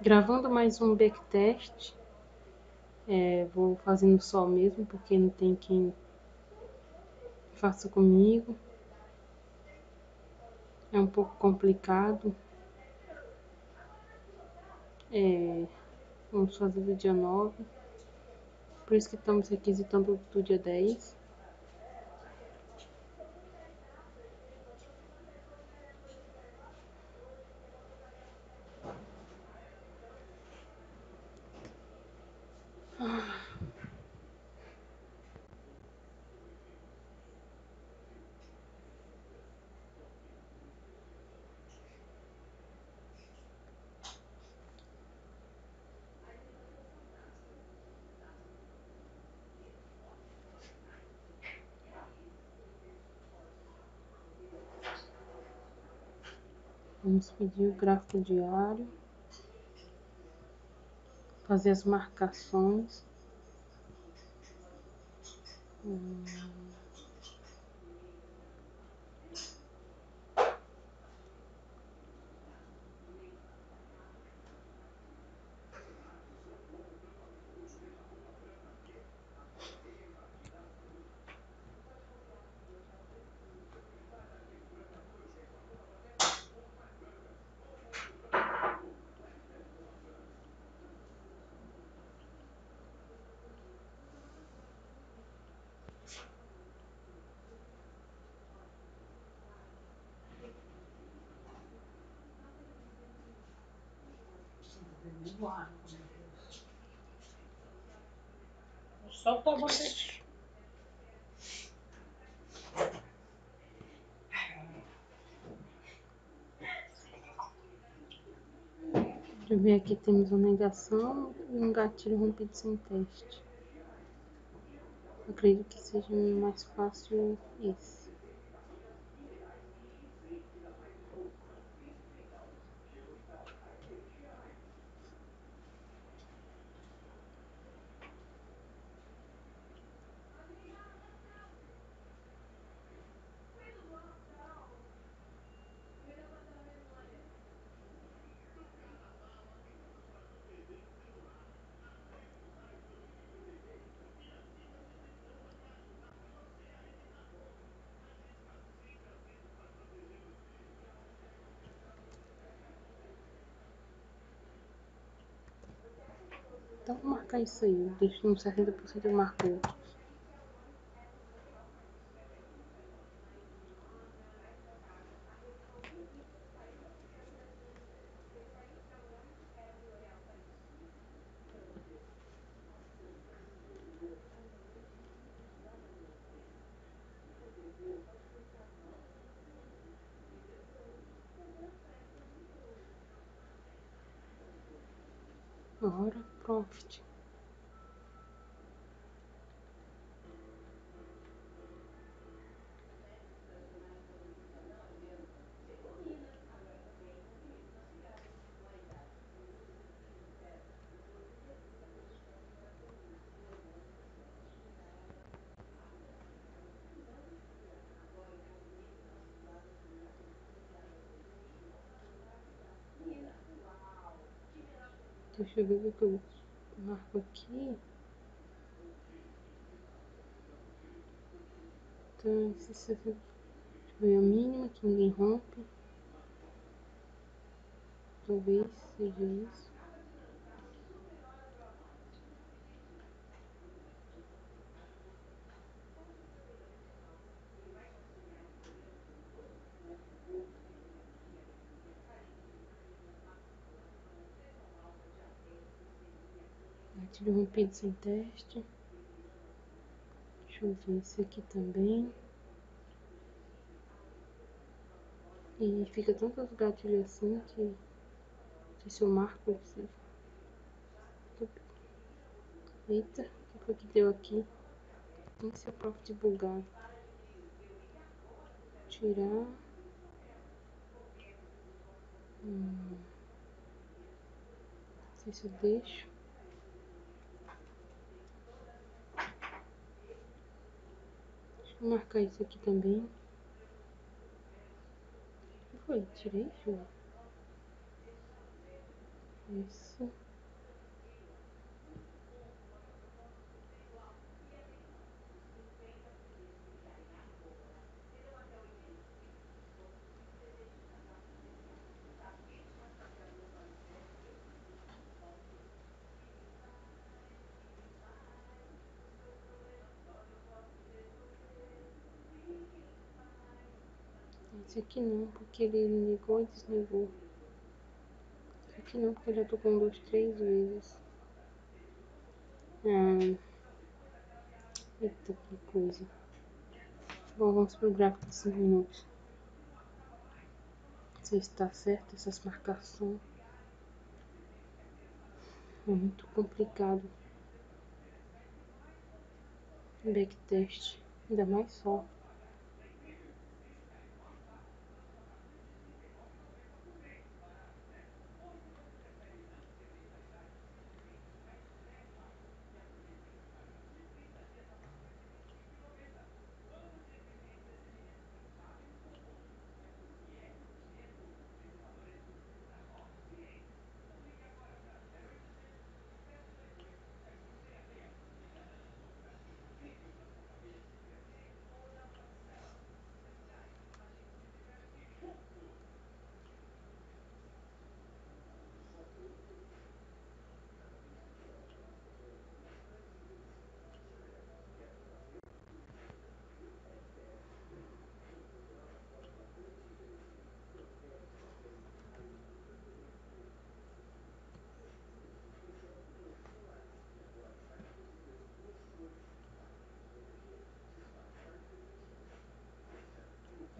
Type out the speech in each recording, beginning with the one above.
Gravando mais um backtest. É, vou fazendo só mesmo, porque não tem quem faça comigo. É um pouco complicado. É, vamos fazer do dia 9. Por isso que estamos requisitando do dia 10. Vamos pedir o gráfico diário, fazer as marcações. Hum. Bandeja. Deixa eu ver aqui, temos uma negação e um gatilho rompido sem teste. acredito que seja mais fácil esse. Marcar isso aí. Deixo no 60% eu marco. Agora profit. Deixa eu ver o que eu marco aqui. Então, esse foi a mínima que ninguém rompe. Talvez seja isso. Gatilho rompido sem teste. Deixa eu ver esse aqui também. E fica tantos gatilhos assim que. Não sei se eu marco esse. Eita, o que foi que deu aqui? Tem que ser profit bugado. Tirar. Hum. Não sei se eu deixo. Vou marcar isso aqui também. O que foi? Tirei, filho? Isso. Esse aqui não, porque ele ligou e desligou. Esse aqui não, porque eu já tô com dois, três vezes. Ah, eita, que coisa. Bom, vamos pro gráfico de 5 minutos. Se está certo essas marcações. É muito complicado. Backtest. Ainda mais só.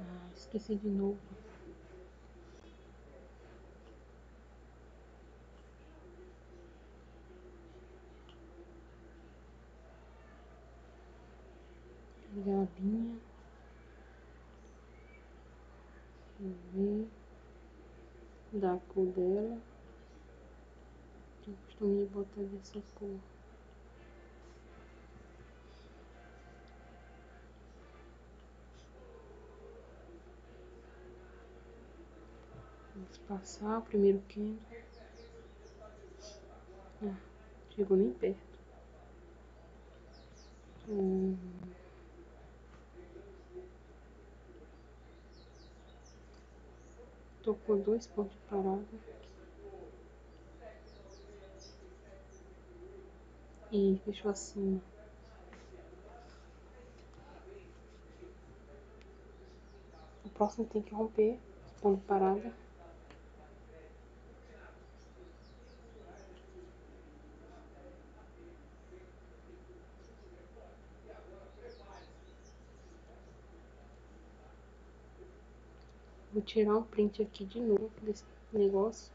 Ah, esqueci de novo. Gabinha. Deixa ver. Da cor dela. Eu costume botar dessa cor. Vamos passar o primeiro candle. Ah, chegou nem perto. Hum. Tocou dois pontos de parada. E fechou acima. O próximo tem que romper ponto de parada. Vou tirar um print aqui de novo desse negócio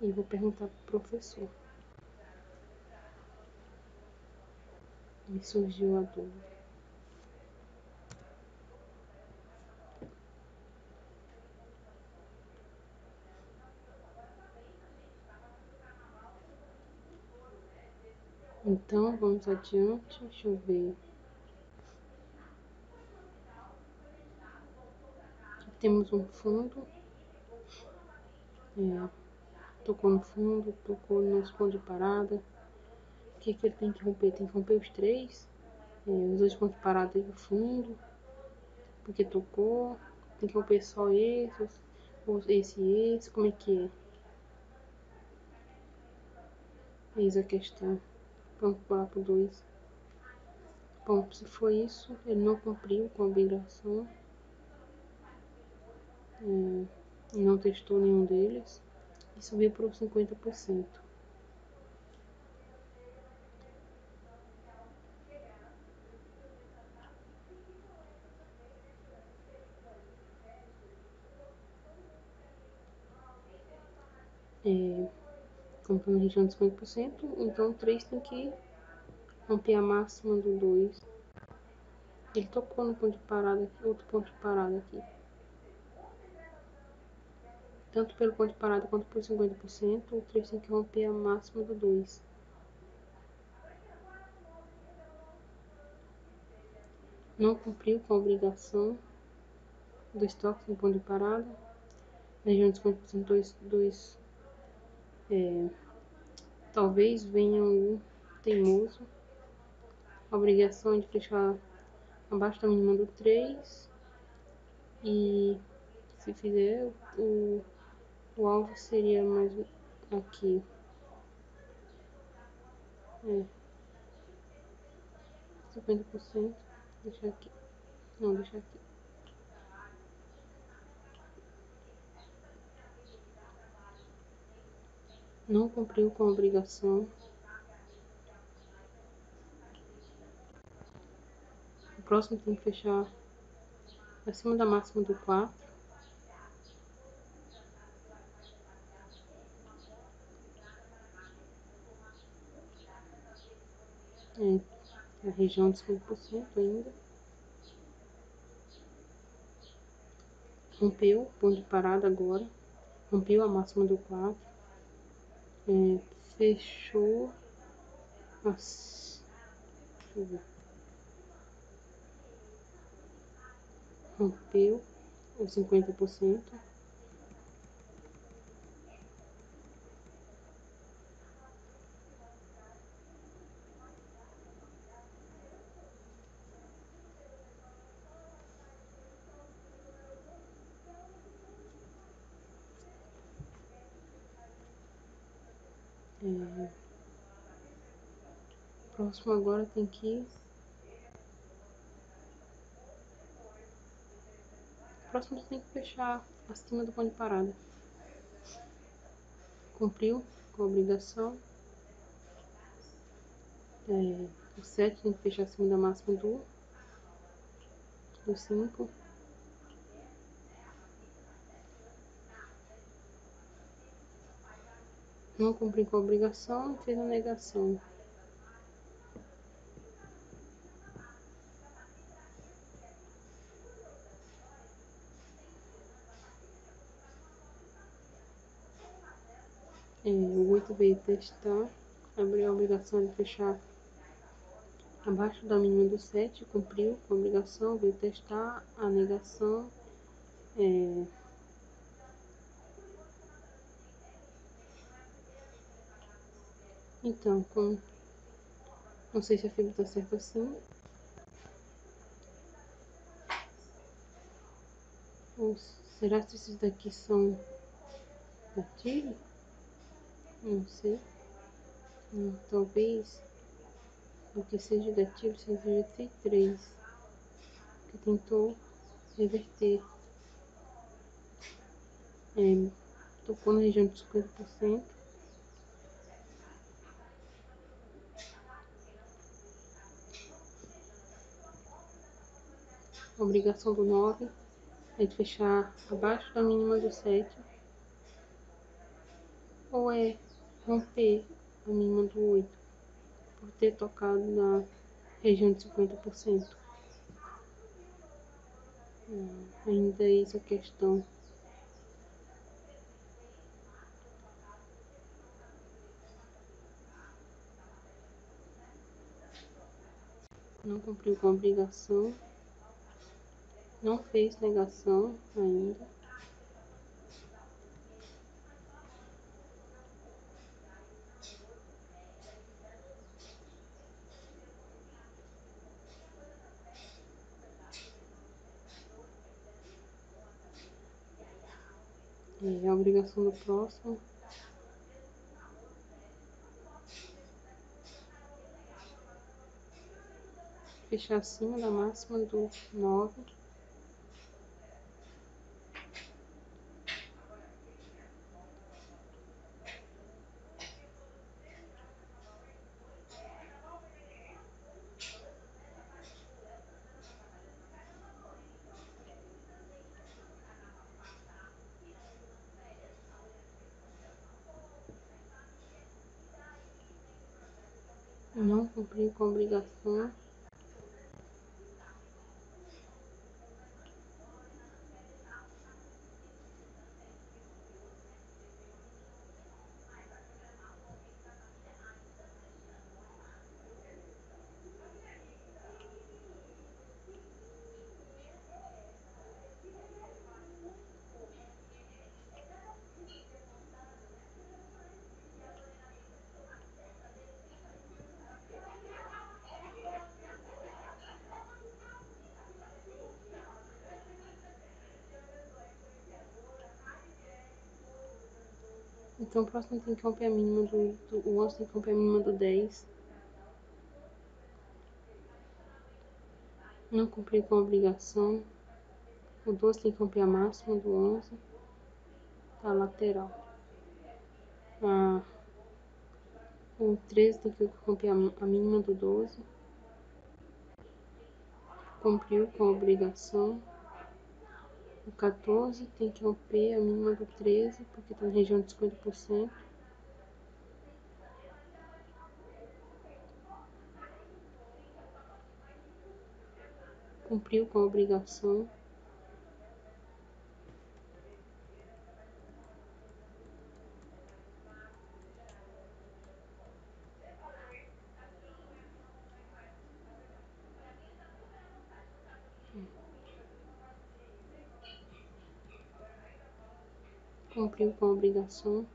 e vou perguntar pro professor. Me surgiu a dúvida. Então, vamos adiante. Deixa eu ver. Temos um fundo. É, tocou no fundo, tocou no ponto de parada. O que, que ele tem que romper? Tem que romper os três. É, os dois pontos de parada e o fundo. Porque tocou. Tem que romper só esses. Ou esse e esse. Como é que é? Eis a questão. Vamos pular para o 2. Bom, se foi isso, ele não cumpriu com a obrigação. É, não testou nenhum deles. E subiu para os 50%. É, como estamos na região de 50%, então o 3 tem que romper a máxima do 2. Ele tocou no ponto de parada aqui, outro ponto de parada aqui. Tanto pelo ponto de parada quanto por 50%, o 3 tem que romper a máxima do 2. Não cumpriu com a obrigação do estoque no ponto de parada. Na região de 50%, 2, 2 É, talvez venha um teimoso, a obrigação de fechar abaixo da mínima do 3 e se fizer o, o alvo seria mais aqui. É. 50%. Deixar aqui. Não, deixar aqui. Não cumpriu com a obrigação. O próximo tem que fechar acima da máxima do 4. É, a região de 50% ainda. Rompeu, ponto de parada agora. Rompeu a máxima do 4. É, fechou as. Deixa eu ver. Rompeu os 50%. É... Próximo agora tem que Próximo tem que fechar acima do ponto de parada. Cumpriu com a obrigação. É, o 7 tem que fechar acima da máxima do, do 5. Não cumpriu com a obrigação fez a negação. É, o 8 veio testar, abriu a obrigação de fechar abaixo da mínima do 7, cumpriu com a obrigação, veio testar a negação. É, Então, com... não sei se a fibra está certa assim. Ou será que esses daqui são gatilho? Não sei. Não, talvez o que seja gatilho seja T3, que tentou reverter. É, tocou na região de 50%. A obrigação do 9 é de fechar abaixo da mínima do 7 ou é romper a mínima do 8 por ter tocado na região de 50%. Hum, ainda é a questão. Não cumpriu com a obrigação não fez negação ainda. E a obrigação do próximo. Fechar acima da máxima do 9. vem com obrigação. Então o próximo tem que romper a mínima do, do o 11 tem que romper a mínima do 10. Não cumprir com a obrigação. O 12 tem que romper a máxima do 11. Tá lateral. Ah, o 13 tem que romper a, a mínima do 12. Cumpriu com a obrigação. O 14 tem que romper a mínima do 13, porque está na região de 50%. Cumpriu com a obrigação. Cumpriu com a obrigação.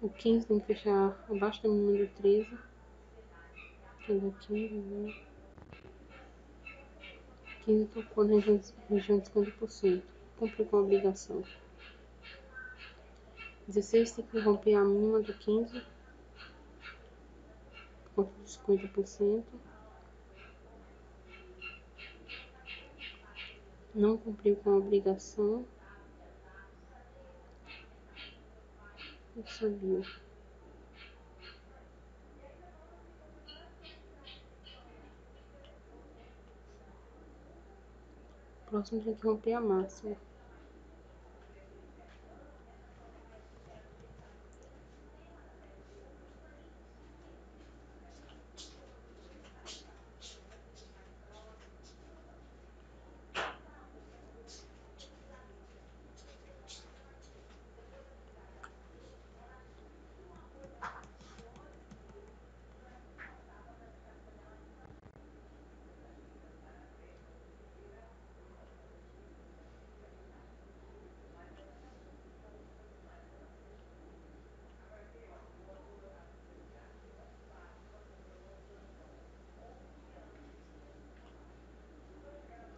O 15 tem que fechar abaixo do 13. Aqui daqui, né? 15 tocou na região, de 50%. Cumpriu com a obrigação. 16 tem que romper a mínima do 15 por conta dos 50%. Não cumpriu com a obrigação. E subiu. Próximo tem que romper a máxima.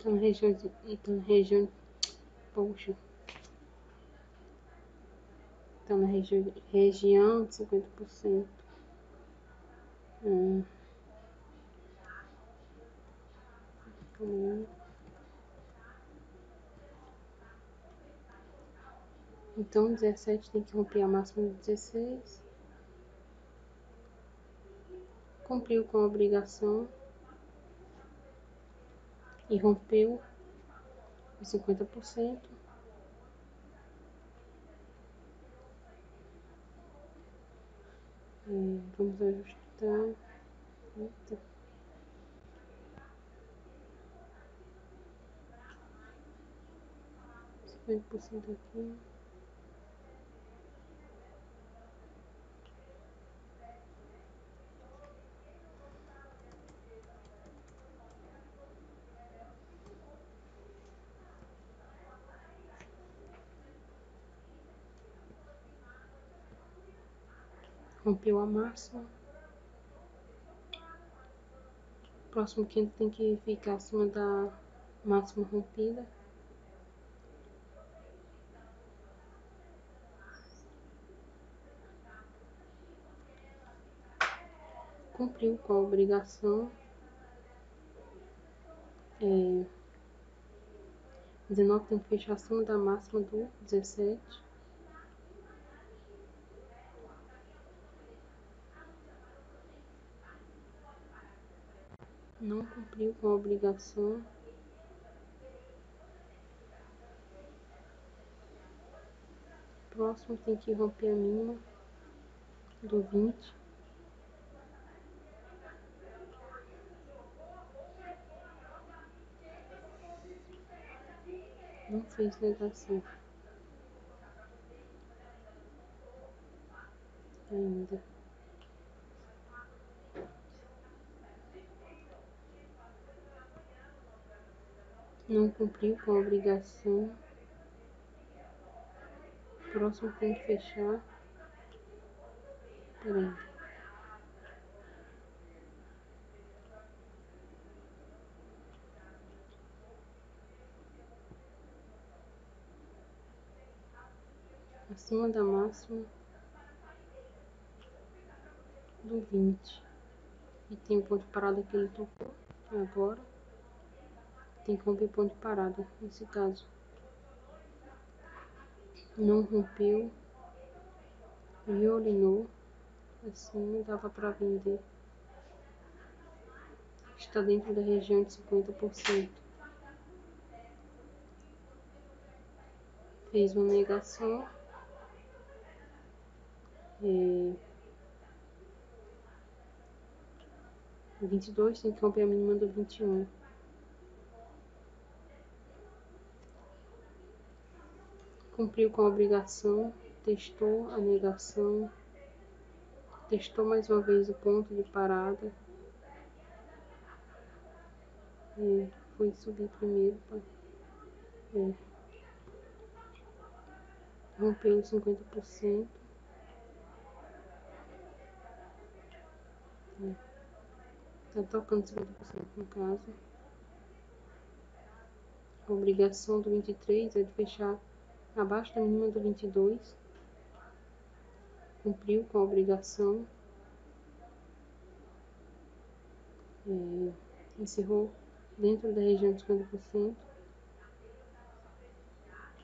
Tá na região. Tá na região. Poxa. Tá na região, região de 50%. Hum. Hum. Então, 17 tem que romper a máxima de 16. Cumpriu com a obrigação e rompeu os 50%. É, vamos ajustar. Eita. Cinquenta por cento aqui. Rompeu a máxima. Próximo quinto tem que ficar acima da máxima rompida. Cumpriu com a obrigação. É, 19 tem que fechar acima da máxima do 17. Não cumpriu com a obrigação. Próximo tem que romper a mínima do 20 não fez negação. Ainda não cumpriu com a obrigação. Próximo tem que fechar Peraí. Acima da máxima do 20. E tem ponto de parada que ele tocou agora. Tem que romper ponto de parada, nesse caso. Não rompeu. Violinou. Assim, dava para vender. Está dentro da região de 50%. Fez uma negação. É, 22 tem que romper a mínima do 21. Cumpriu com a obrigação, testou a negação, testou mais uma vez o ponto de parada. É, foi subir primeiro. É, rompeu 50%. É. Tá tocando 50% no caso. A obrigação do 23 é de fechar abaixo da mínima do 22. Cumpriu com a obrigação. É, encerrou dentro da região de 50%.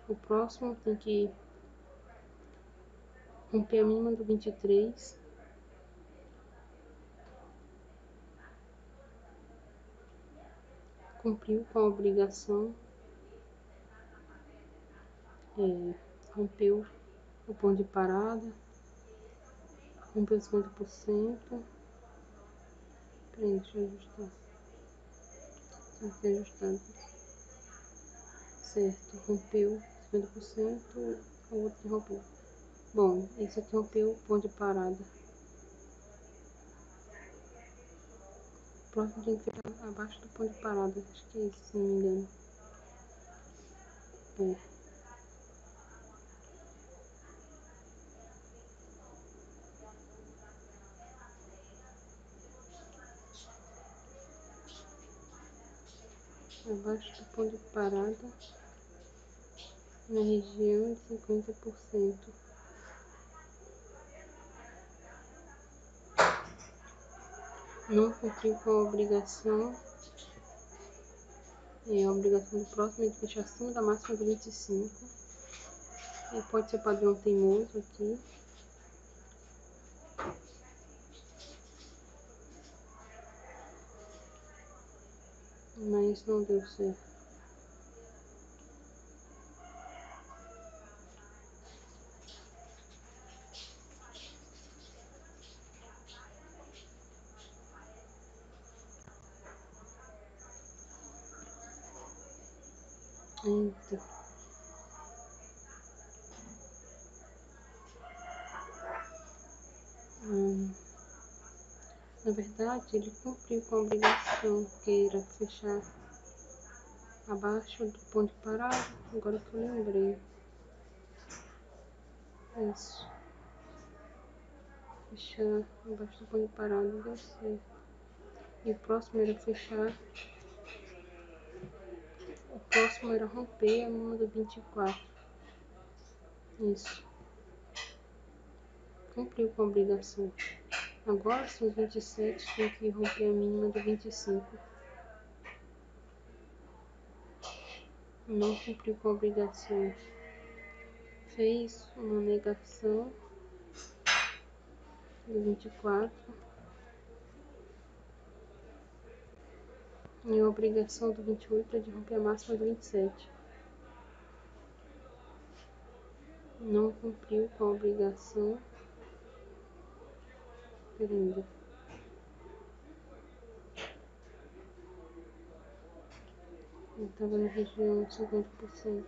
O próximo tem que romper a mínima do 23 cumpriu com a obrigação, é, rompeu o ponto de parada, rompeu 50%. Peraí, deixa eu ajustar. Tem que. Certo, rompeu 50%, o outro rompeu. Bom, esse aqui rompeu o ponto de parada. próximo tem que ficar abaixo do ponto de parada. Acho que é isso, se não me engano. É. Abaixo do ponto de parada na região de 50%. não cumpriu com a obrigação e a obrigação do próximo é de fechar acima da máxima de 25 e pode ser padrão teimoso aqui mas não deu certo Eita. Hum. Na verdade, ele cumpriu com a obrigação que era fechar abaixo do ponto de parada. Agora que eu lembrei. Isso. Fechar abaixo do ponto de parada deu certo. E o próximo era fechar próximo era romper a número 24. Isso. Cumpriu com a obrigação. Agora são 27, tem que romper a mínima do 25. Não cumpriu com a obrigação. Fez uma negação do 24. E a obrigação do 28 é de romper a máxima do 27. Não cumpriu com a obrigação. Ainda. Ele estava na região de 50%.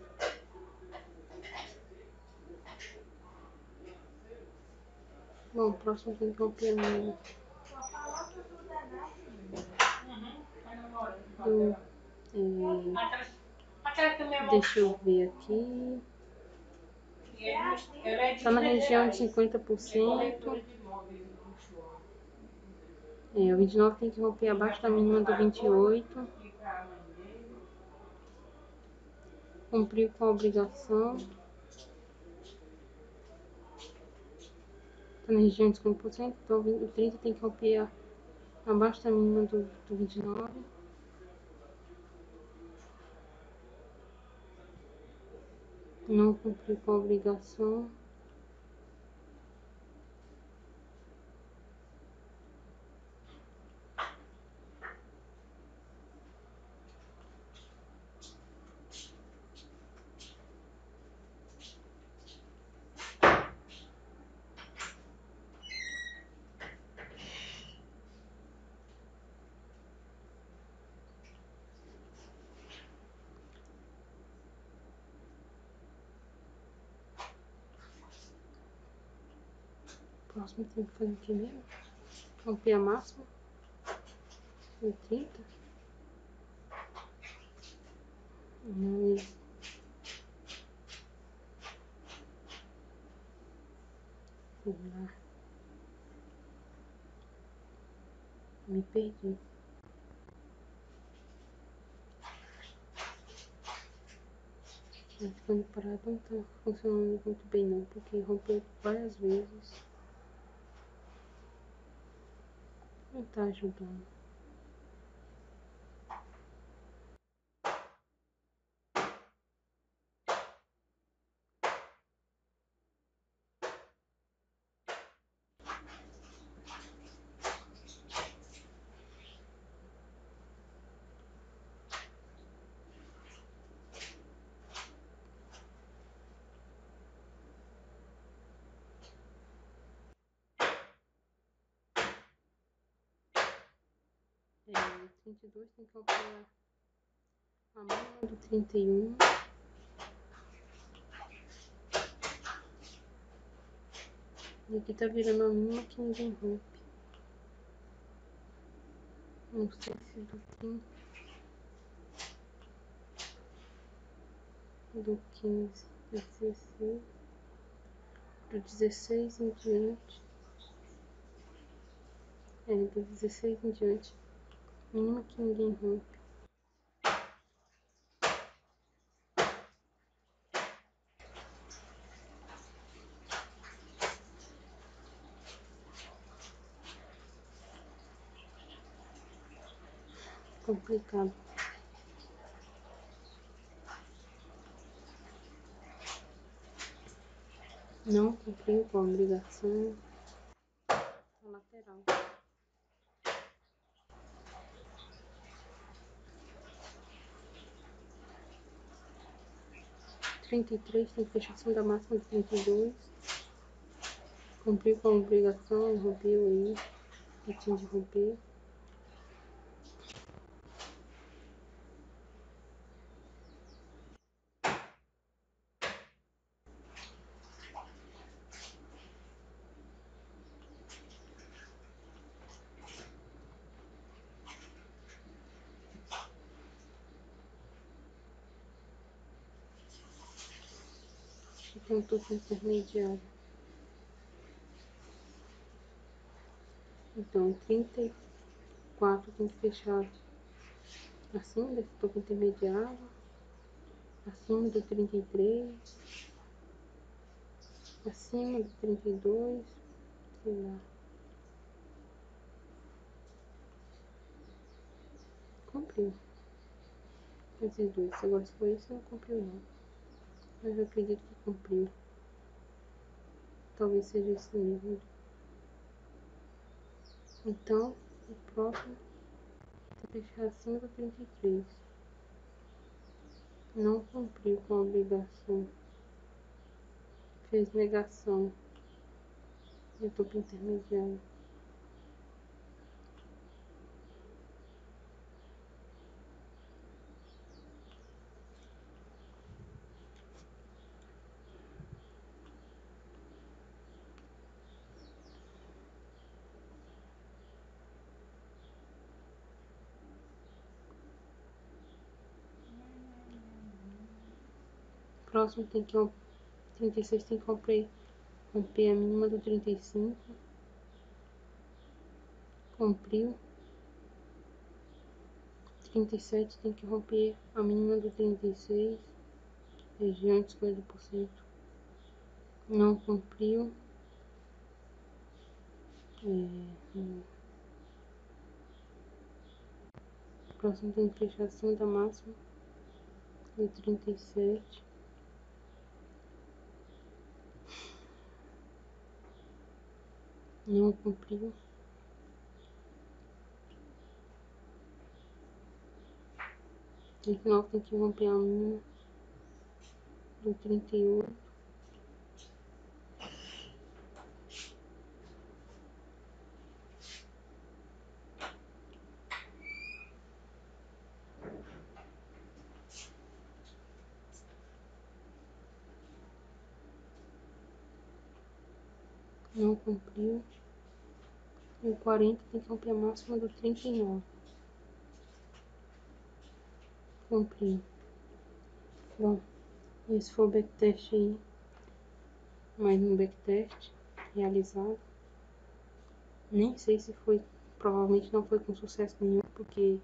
Bom, próximo tem que romper do. É, deixa eu ver aqui. Está na região de 50%. É, o 29 tem que romper abaixo da mínima do 28. Cumpriu com a obrigação. Está na região de 50%, então o 30 tem que romper abaixo da mínima do, do 29. Não cumpriu com a obrigação. Próximo tem que fazer o que mesmo? Romper a máxima. No 30. Não, Vamos lá. Me perdi. Quando parado não tá funcionando muito bem não, porque rompeu várias vezes. Não tá ajudando. É, 32 tem que calcular a mínima do 31. E aqui tá virando a mínima que ninguém rompe. Não sei se do 30. Do 15, 16. Do 16 em diante. É, do 16 em diante. Mínima que ninguém rompe. Complicado. Não cumpriu com a obrigação. 33 tem fechação da máxima de 102. Cumpriu com a obrigação, rompeu aí, que tinha de romper. Topo intermediário. Então, 34 tem que fechar acima desse topo intermediário, acima do 33, acima do 32, sei lá. Cumpriu. Esses dois. Agora, se for esse, não cumpriu não. Mas eu acredito que cumpriu. Talvez seja esse mesmo. Então, o próximo é fechar acima do 33. Não cumpriu com a obrigação. Fez negação. Eu para intermediário. Próximo tem que 36 tem que romper, romper a mínima do 35. Cumpriu. 37 tem que romper a mínima do 36, região de 50%. Não cumpriu. É, próximo tem que fechar acima da máxima do 37. Não cumpriu. No final tem que romper a mínima do 38. Não cumpriu. E o 40 tem que romper a máxima do 39 cumprir. Bom, esse foi o backtest aí. Mais um backtest realizado. Nem sei se foi, provavelmente não foi com sucesso nenhum, porque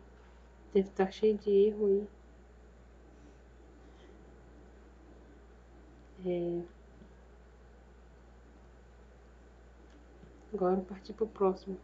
deve estar cheio de erro aí. É... Agora partir para o próximo.